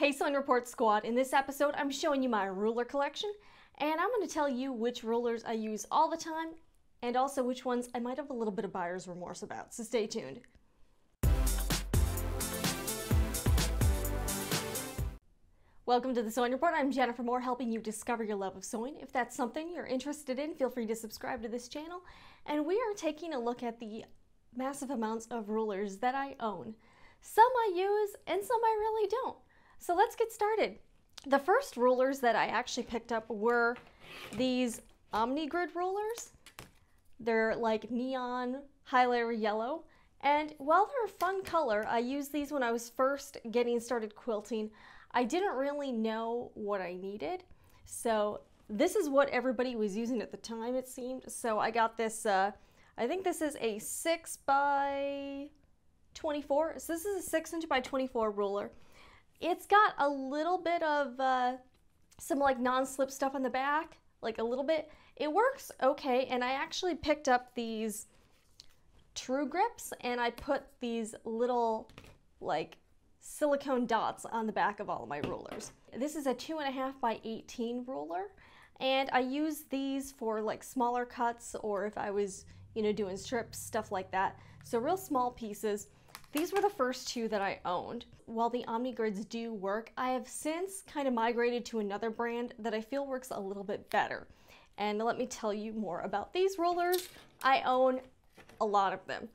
Hey Sewing Report Squad, in this episode I'm showing you my ruler collection and I'm going to tell you which rulers I use all the time and also which ones I might have a little bit of buyer's remorse about, so stay tuned. Welcome to the Sewing Report. I'm Jennifer Moore, helping you discover your love of sewing. If that's something you're interested in, feel free to subscribe to this channel. And we are taking a look at the massive amounts of rulers that I own. Some I use and some I really don't. So let's get started. The first rulers that I actually picked up were these OmniGrid rulers. They're like neon highlighter yellow. And while they're a fun color, I used these when I was first getting started quilting. I didn't really know what I needed. So this is what everybody was using at the time, it seemed. So I got this, uh, I think this is a 6 by 24. So this is a 6 inch by 24 ruler. It's got a little bit of uh, some like non-slip stuff on the back, like a little bit. It works okay, and I actually picked up these True Grips, and I put these little like silicone dots on the back of all of my rulers. This is a two and a half by 18 ruler, and I use these for like smaller cuts or if I was, you know, doing strips, stuff like that. So real small pieces. These were the first two that I owned. While the OmniGrids do work, I have since kind of migrated to another brand that I feel works a little bit better. And let me tell you more about these rollers. I own a lot of them.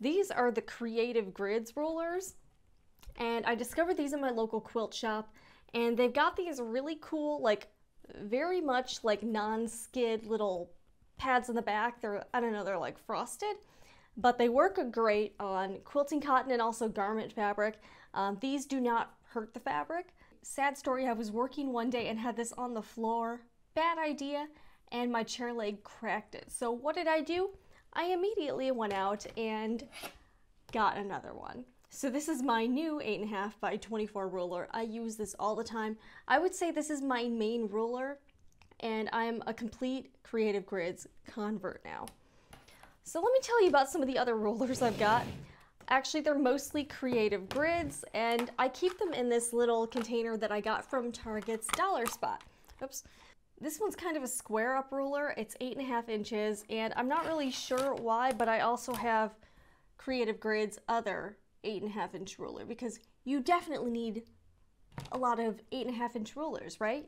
These are the Creative Grids rollers. And I discovered these in my local quilt shop. And they've got these really cool, like very much like non-skid little pads in the back. They're, I don't know, they're like frosted but they work great on quilting cotton and also garment fabric. Um, these do not hurt the fabric. Sad story, I was working one day and had this on the floor. Bad idea, and my chair leg cracked it. So what did I do? I immediately went out and got another one. So this is my new 8.5 by 24 ruler. I use this all the time. I would say this is my main ruler, and I'm a complete Creative Grids convert now. So let me tell you about some of the other rollers I've got. Actually, they're mostly creative grids, and I keep them in this little container that I got from Target's Dollar Spot. Oops. This one's kind of a square up ruler. It's eight and a half inches, and I'm not really sure why, but I also have Creative Grids other eight and a half inch ruler because you definitely need a lot of eight and a half inch rulers, right?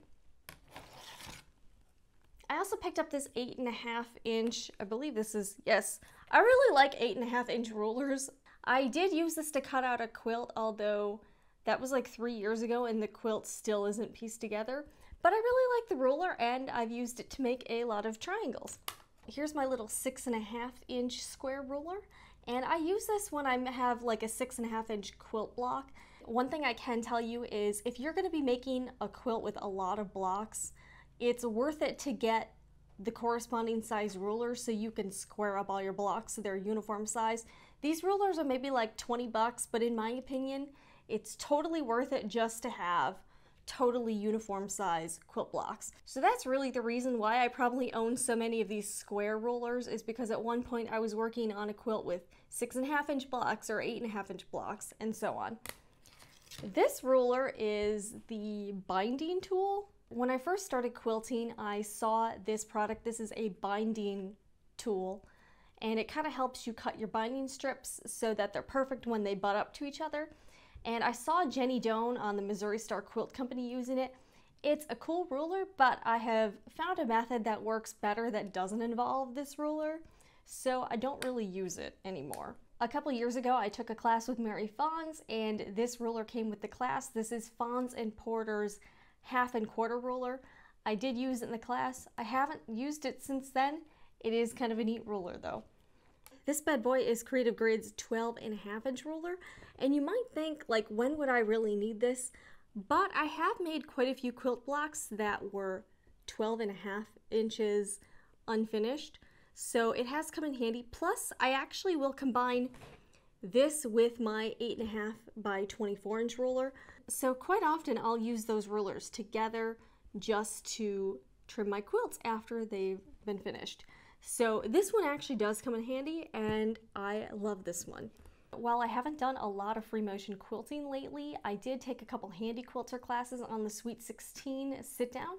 I also picked up this eight and a half inch, I believe this is, yes, I really like eight and a half inch rulers. I did use this to cut out a quilt, although that was like three years ago and the quilt still isn't pieced together. But I really like the ruler and I've used it to make a lot of triangles. Here's my little six and a half inch square ruler. And I use this when I have like a six and a half inch quilt block. One thing I can tell you is if you're gonna be making a quilt with a lot of blocks, it's worth it to get the corresponding size ruler so you can square up all your blocks so they're uniform size. These rulers are maybe like 20 bucks, but in my opinion, it's totally worth it just to have totally uniform size quilt blocks. So that's really the reason why I probably own so many of these square rulers is because at one point I was working on a quilt with six and a half inch blocks or eight and a half inch blocks and so on. This ruler is the binding tool when I first started quilting, I saw this product. This is a binding tool and it kind of helps you cut your binding strips so that they're perfect when they butt up to each other. And I saw Jenny Doan on the Missouri Star Quilt Company using it. It's a cool ruler, but I have found a method that works better that doesn't involve this ruler, so I don't really use it anymore. A couple years ago, I took a class with Mary Fons, and this ruler came with the class. This is Fons and Porter's half and quarter ruler. I did use it in the class. I haven't used it since then. It is kind of a neat ruler though. This bad boy is Creative Grids 12 and a half inch ruler. And you might think like, when would I really need this? But I have made quite a few quilt blocks that were 12 and a half inches unfinished. So it has come in handy. Plus I actually will combine this with my 8.5 by 24 inch ruler. So quite often I'll use those rulers together just to trim my quilts after they've been finished. So this one actually does come in handy and I love this one. While I haven't done a lot of free motion quilting lately, I did take a couple Handi Quilter classes on the Sweet 16 sit down,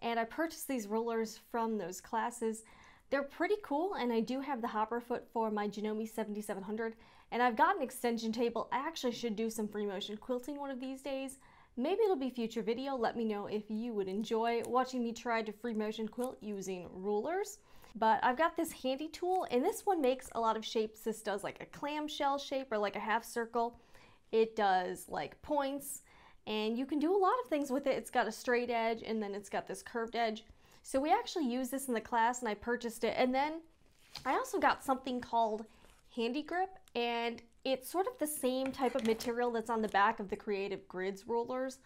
and I purchased these rulers from those classes. They're pretty cool, and I do have the hopper foot for my Janome 7700, and I've got an extension table. I actually should do some free motion quilting one of these days. Maybe it'll be future video. Let me know if you would enjoy watching me try to free motion quilt using rulers. But I've got this handy tool, and this one makes a lot of shapes. This does like a clamshell shape or like a half circle. It does like points, and you can do a lot of things with it. It's got a straight edge, and then it's got this curved edge. So we actually used this in the class and I purchased it. And then I also got something called Handi Grip and it's sort of the same type of material that's on the back of the Creative Grids rulers.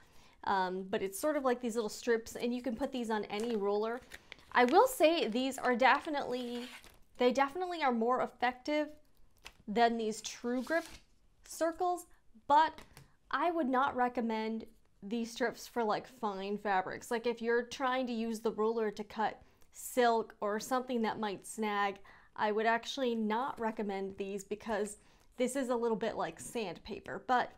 Um, but it's sort of like these little strips and you can put these on any ruler. I will say these are definitely, they definitely are more effective than these True Grip circles, but I would not recommend these strips for like fine fabrics. Like if you're trying to use the ruler to cut silk or something that might snag, I would actually not recommend these because this is a little bit like sandpaper. But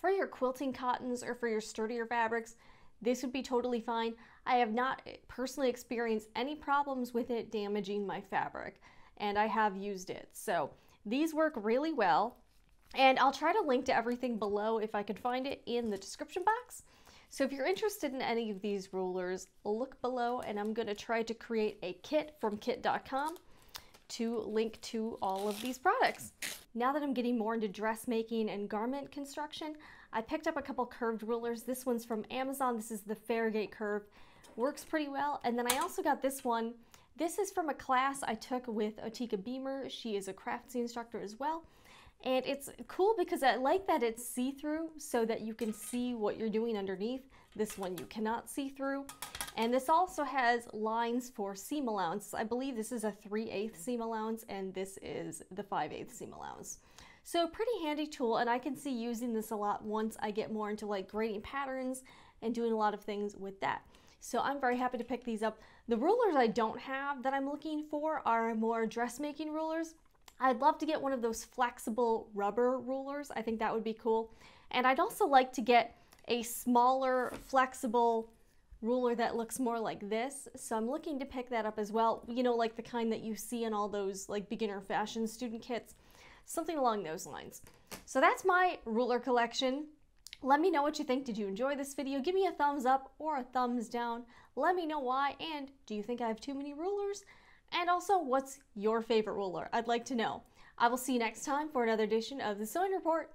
for your quilting cottons or for your sturdier fabrics, this would be totally fine. I have not personally experienced any problems with it damaging my fabric and I have used it. So these work really well. And I'll try to link to everything below if I can find it in the description box. So if you're interested in any of these rulers, look below and I'm to try to create a kit from kit.com to link to all of these products. Now that I'm getting more into dressmaking and garment construction, I picked up a couple curved rulers. This one's from Amazon. This is the Fairgate curve. Works pretty well. And then I also got this one. This is from a class I took with Otika Beamer. She is a craftsy instructor as well. And it's cool because I like that it's see-through so that you can see what you're doing underneath. This one you cannot see through. And this also has lines for seam allowance. I believe this is a 3 8 seam allowance and this is the 5 8 seam allowance. So pretty handy tool and I can see using this a lot once I get more into like grading patterns and doing a lot of things with that. So I'm very happy to pick these up. The rulers I don't have that I'm looking for are more dressmaking rulers. I'd love to get one of those flexible rubber rulers. I think that would be cool. And I'd also like to get a smaller, flexible ruler that looks more like this. So I'm looking to pick that up as well. You know, like the kind that you see in all those like beginner fashion student kits, something along those lines. So that's my ruler collection. Let me know what you think. Did you enjoy this video? Give me a thumbs up or a thumbs down. Let me know why. And do you think I have too many rulers? And also, what's your favorite ruler? I'd like to know. I will see you next time for another edition of the Sewing Report.